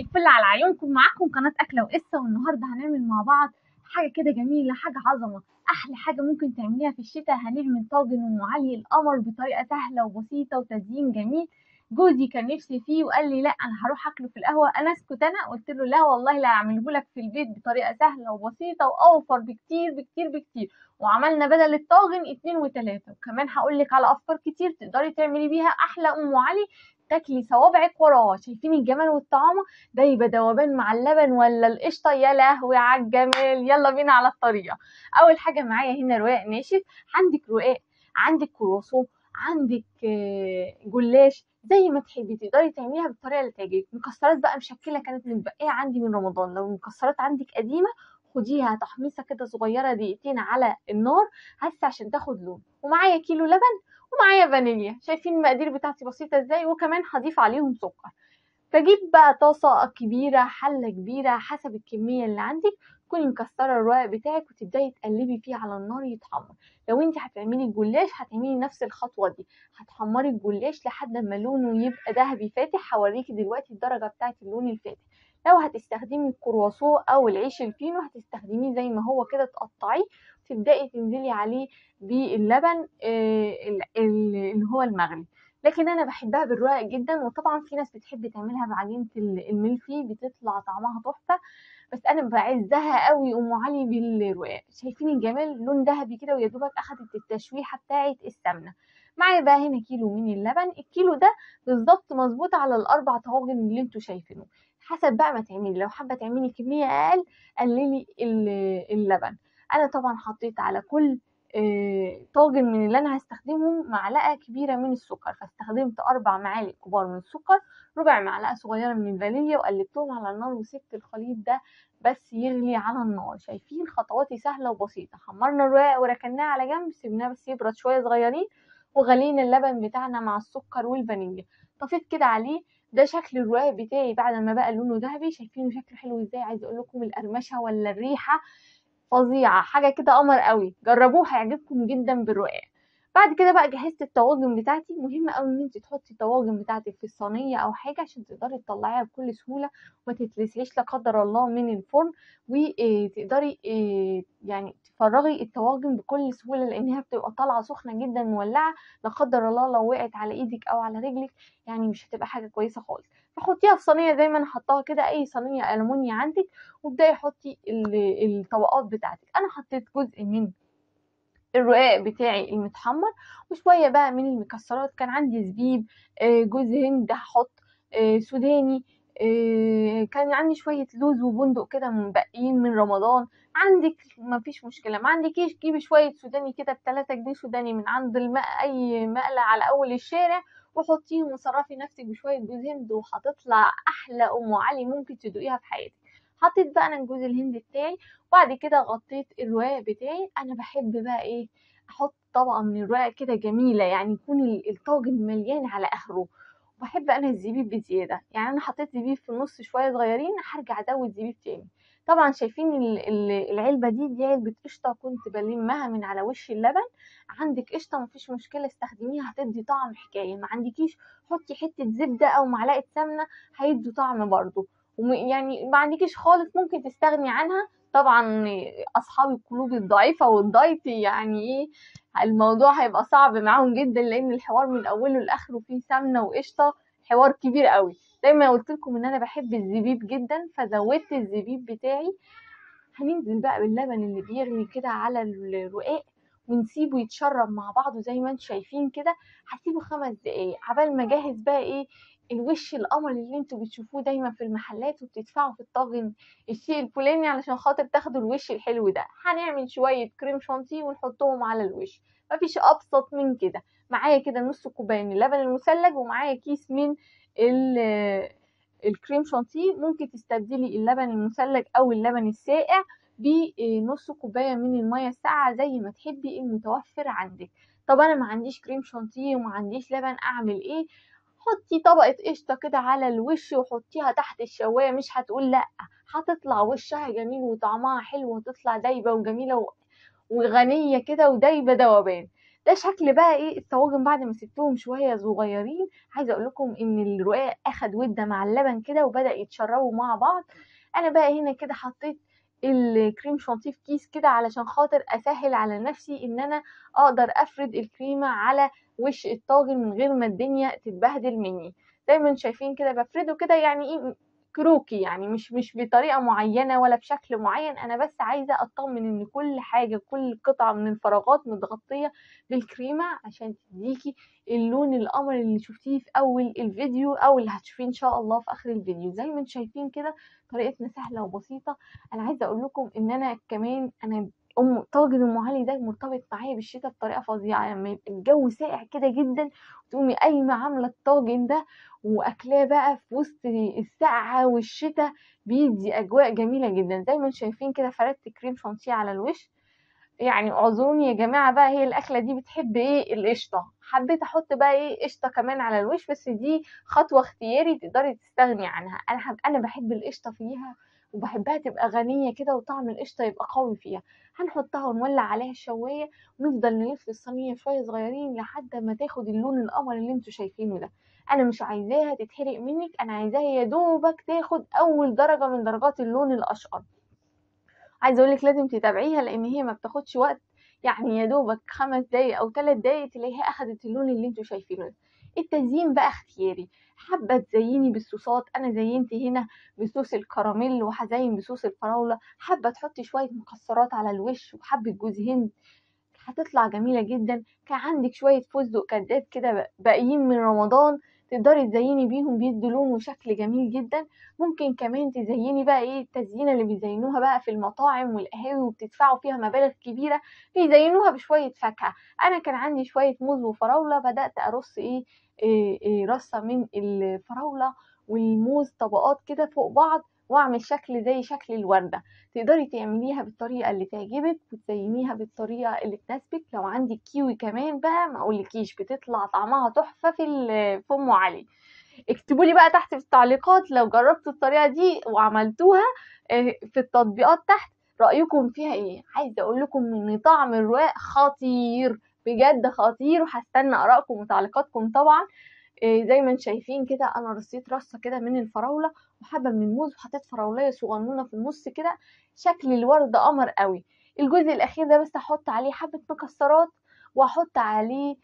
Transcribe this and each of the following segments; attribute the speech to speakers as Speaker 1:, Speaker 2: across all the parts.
Speaker 1: الفل على عيونكم معاكم قناة أكلة وقصة والنهاردة هنعمل مع بعض حاجة كده جميلة حاجة عظمة. أحلى حاجة ممكن تعمليها في الشتاء هنعمل طاجن أم علي القمر بطريقة سهلة وبسيطة وتزيين جميل. جوزي كان نفسي فيه وقال لي لأ أنا هروح أكله في القهوة. أنا أسكت أنا قلت له لا والله لا أعمله لك في البيت بطريقة سهلة وبسيطة وأوفر بكتير بكتير بكتير. وعملنا بدل الطاجن اتنين وتلاتة. وكمان هقول لك على أفكار كتير تقدري تعملي بيها أحلى أم علي تاكلي صوابعك وراه شايفين الجمال والطعامة ده يبقى دوبان مع اللبن ولا القشطة؟ يا لهوي على الجمال. يلا بينا على الطريقة. أول حاجة معايا هنا رقاق ناشف. عندك رقاق عندك كرواسون عندك جلاش. زي ما تحبي تقدري تعمليها بالطريقة اللي تعجبك. مكسرات بقى مشكلة كانت متبقية عندي من رمضان. لو المكسرات عندك قديمة خديها تحميصة كده صغيرة دقيقتين على النار هسه عشان تاخد لون. ومعايا كيلو لبن ومعايا فانيليا. شايفين المقادير بتاعتي بسيطة إزاي؟ وكمان هضيف عليهم سكر. فجيب بقى طاسة كبيرة حلة كبيرة حسب الكمية اللي عندك. تكوني مكسرة الرقاق بتاعك وتبدأي تقلبي فيه على النار يتحمر. لو انت هتعملي الجلاش هتعملي نفس الخطوة دي. هتحمري الجلاش لحد ما لونه يبقى ذهبي فاتح. هوريكي دلوقتي الدرجة بتاعت اللون الفاتح. لو هتستخدمي الكرواسون أو العيش الفينو هتستخدميه زي ما هو كده تقطعيه تبدأي تنزلي عليه باللبن اللي هو المغلي. لكن أنا بحبها بالرقاق جدا وطبعا في ناس بتحب تعملها بعجينة الملفي بتطلع طعمها تحفة. بس أنا بعزها قوي ام علي بالرقاق شايفين الجمال؟ لون ذهبي كده ويا دوبك أخدت التشويحة بتاعه السمنة. معايا بقى هنا كيلو من اللبن. الكيلو ده بالظبط مظبوط على الأربع طواجن اللي أنتوا شايفينه. حسب بقى ما تعملي لو حابة تعملي كمية أقل قللي اللبن. أنا طبعا حطيت على كل طاجن من اللي أنا هستخدمهم معلقة كبيرة من السكر فاستخدمت أربع معالق كبار من السكر ربع معلقة صغيرة من الفانيليا وقلبتهم على النار وسبت الخليط ده بس يغلي على النار. شايفين خطواتي سهلة وبسيطة. حمرنا الرقاق وركناه على جنب سيبناه بس يبرد شوية صغيرين وغلينا اللبن بتاعنا مع السكر والفانيليا. طفيت كده عليه ده شكل الرقاق بتاعي بعد ما بقى لونه ذهبي. شايفينه شكله حلو إزاي؟ عايزة أقول لكم القرمشة ولا الريحه فظيعة. حاجة كده قمر قوي. جربوه هيعجبكم جدا بالرقاق بعد كده بقى جهزت الطواجن بتاعتي. مهم قوي إن انت تحطي الطواجن بتاعتك في الصينية أو حاجة عشان تقدري تطلعيها بكل سهولة وما تتلسعيش لا قدر الله من الفرن وتقدري يعني تفرغي الطواجن بكل سهولة لأنها بتبقى طالعة سخنة جدا مولعة لا قدر الله لو وقعت على إيدك أو على رجلك يعني مش هتبقى حاجة كويسة خالص. فحطيها في صينية زي ما أنا حطاها كده أي صينية ألمونيا عندك وابدأي حطي الطبقات بتاعتك. أنا حطيت جزء من الرقاق بتاعي المتحمر وشوية بقى من المكسرات. كان عندي زبيب جوز هند هحط سوداني كان عندي شوية لوز وبندق كده منبقيين من رمضان. عندك ما فيش مشكلة. ما عندكيش جيبي شوية سوداني كده بتلاتة جنيه سوداني من عند الماء أي مقلة على أول الشارع وحطيهم وصرفي نفسك بشوية جوز هند وهتطلع أحلى أم علي ممكن تدوقيها في حياتك. حطيت بقى أنا جوز الهند بتاعي وبعد كده غطيت الرقاق بتاعي. أنا بحب بقى إيه أحط طبقه من الرقاق كده جميلة يعني يكون الطاجن مليان على آخره. وبحب أنا الزبيب بزيادة يعني أنا حطيت زبيب في النص شوية صغيرين هرجع أزود زبيب تاني. طبعا شايفين العلبة دي دي علبة قشطة كنت بلمها من على وش اللبن. عندك قشطة مفيش مشكلة استخدميها هتدي طعم حكاية. ما عندكيش حطي حتة زبدة أو معلقة سمنة هيدوا طعم برضو. يعني ما عندكيش خالص ممكن تستغني عنها. طبعا أصحاب القلوب الضعيفة والدايت يعني إيه الموضوع هيبقى صعب معاهم جدا لأن الحوار من أوله لآخره فيه سمنة وقشطة حوار كبير قوي زي ما قلت لكم إن أنا بحب الزبيب جدا فزودت الزبيب بتاعي. هننزل بقى باللبن اللي بيغلي كده على الرقاق ونسيبه يتشرب مع بعضه زي ما أنتم شايفين كده. هسيبه خمس دقايق. عبال ما أجهز بقى إيه الوش القمر اللي أنتوا بتشوفوه دايما في المحلات وبتدفعوا في الطاجن الشيء الفلاني علشان خاطر تاخدوا الوش الحلو ده. هنعمل شوية كريم شانتيه ونحطهم على الوش. مفيش أبسط من كده. معايا كده نص كوباية من اللبن المثلج ومعايا كيس من الكريم شانتيه. ممكن تستبدلي اللبن المثلج أو اللبن الساقع بنص كوباية من المية الساقعة زي ما تحبي المتوفر عندك. طب أنا ما عنديش كريم شانتيه وما عنديش لبن أعمل إيه؟ حطي طبقة قشطة كده على الوش وحطيها تحت الشواية مش هتقول لأ هتطلع وشها جميل وطعمها حلو وتطلع دايبة وجميلة وغنية كده ودايبة دوبان ده شكل بقى إيه الطواجن بعد ما سبتهم شوية صغيرين. عايزة أقول لكم إن الرقاق أخد ودة مع اللبن كده وبدأ يتشربوا مع بعض. أنا بقى هنا كده حطيت الكريم شانتيه في كيس كده علشان خاطر أسهل على نفسي إن أنا أقدر أفرد الكريمة على وش الطاجن من غير ما الدنيا تتبهدل مني. دايما شايفين كده بفرده كده يعني إيه كروكي يعني مش مش بطريقة معينة ولا بشكل معين أنا بس عايزة أطمن إن كل حاجة كل قطعة من الفراغات متغطية بالكريمة عشان تديكي اللون القمر اللي شفتيه في أول الفيديو أو اللي هتشوفيه إن شاء الله في آخر الفيديو. زي ما أنتم شايفين كده طريقتنا سهلة وبسيطة. أنا عايزة أقول لكم إن أنا كمان أنا أم طاجن أم علي ده مرتبط معايا بالشتاء بطريقة فظيعة لما يبقى الجو ساقع كده جدا وتقومي قايمة عاملة الطاجن ده وأكلاه بقى في وسط السقعة والشتاء بيدي أجواء جميلة جدا. زي ما شايفين كده فردت كريم شانتيه على الوش يعني اعذروني يا جماعة بقى هي الأكلة دي بتحب إيه؟ القشطة. حبيت أحط بقى إيه؟ قشطة كمان على الوش بس دي خطوة اختياري تقدري تستغني عنها. أنا حب أنا بحب القشطة فيها وبحبها تبقى غنية كده وطعم القشطة يبقى قوي فيها. هنحطها ونولع عليها الشوايه ونفضل نلف الصينية شوية صغيرين لحد ما تاخد اللون القمر اللي أنتوا شايفينه ده. أنا مش عايزاها تتحرق منك أنا عايزاها يا دوبك تاخد أول درجة من درجات اللون الأشقر. عايزة اقولك لازم تتابعيها لأن هي ما بتاخدش وقت. يعني يا دوبك خمس دقايق أو ثلاث دقايق تلاقيها أخدت اللون اللي أنتوا شايفينه التزيين بقى اختياري. حابة تزيني بالصوصات؟ أنا زينت هنا بصوص الكراميل وهزين بصوص الفراولة. حابة تحطي شوية مكسرات على الوش وحبة جوز هند؟ هتطلع جميلة جدا. كان عندك شوية فستق كداب كده باقيين من رمضان. تقدري تزيني بيهم بيدوا لون وشكل جميل جدا. ممكن كمان تزيني بقى إيه التزيينة اللي بيزينوها بقى في المطاعم والقهاوي وبتدفعوا فيها مبالغ كبيرة بيزينوها بشوية فاكهة. أنا كان عندي شوية موز وفراولة بدأت أرص إيه, إيه, إيه رصة من الفراولة والموز طبقات كده فوق بعض. واعمل شكل زي شكل الوردة. تقدري تعمليها بالطريقة اللي تعجبك وتزينيها بالطريقة اللي تناسبك. لو عندك كيوي كمان بقى ما اقولكيش بتطلع طعمها تحفة في أم علي. اكتبوا لي بقى تحت في التعليقات لو جربتوا الطريقة دي وعملتوها في التطبيقات تحت رأيكم فيها إيه. عايزة أقول لكم إن طعم الرقاق خطير بجد خطير وهستنى آرائكم وتعليقاتكم طبعا. زي ما أنتم شايفين كده أنا رصيت رصة كده من الفراولة وحبه من الموز وحطيت فراوليه صغنونة في النص كده شكل الورد قمر قوي. الجزء الأخير ده بس هحط عليه حبة مكسرات وأحط عليه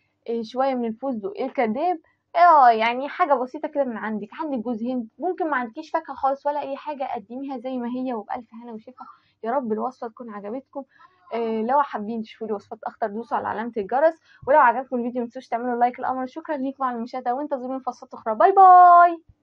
Speaker 1: شوية من الفستق الكداب. آه يعني حاجة بسيطة كده من عندك. عندك جوز هند ممكن ما عندكيش فاكهة خالص ولا أي حاجة قدميها زي ما هي وبألف هنا وشفا. يا رب الوصفة تكون عجبتكم. آه لو حابين تشوفوا لي وصفات أكتر دوسوا على علامة الجرس. ولو عجبكم الفيديو متنسوش تعملوا like الامر شكرا ليكم على المشاهدة وانتظروني في وصفات أخرى. bye bye!